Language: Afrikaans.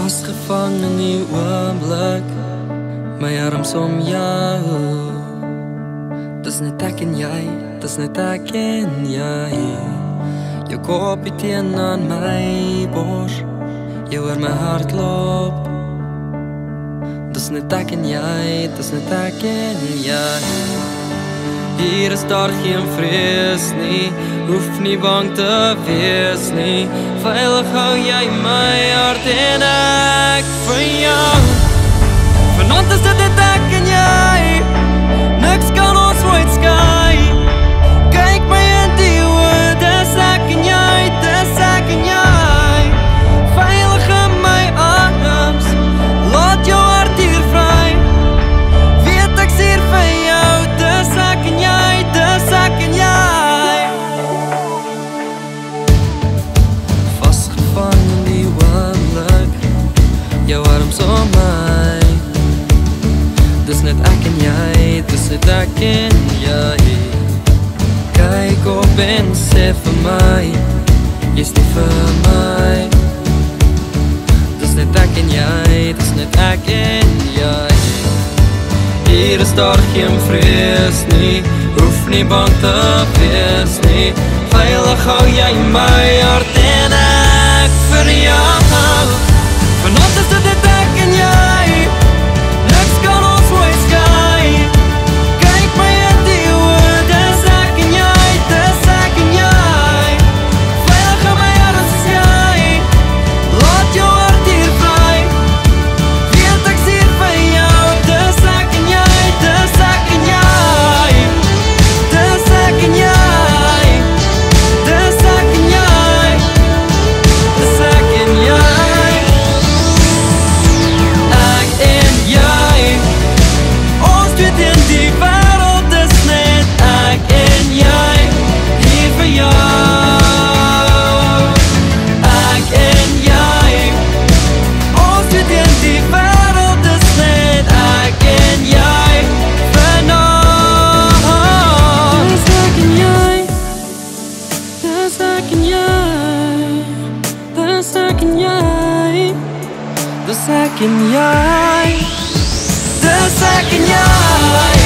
vasgevang in die oomblik. My arms om jou. Dis net ek en jy, dis net ek en jy. Jou kop het teen aan my bors hoor my hart loop. Dis net ek en jy, dis net ek en jy. Hier is daar geen vrees nie Hoef nie bang te wees nie. Veilig hou jy my hart en Vanavond is dit Net ek en jy, net ek en jy. Kyk op en sê vir my Jy's nie vir my. Dis net ek en jy, dis net ek en jy. Hier is daar geen vrees nie Hoef nie bang te wees nie. Veilig hou jy my hart second yard The second yard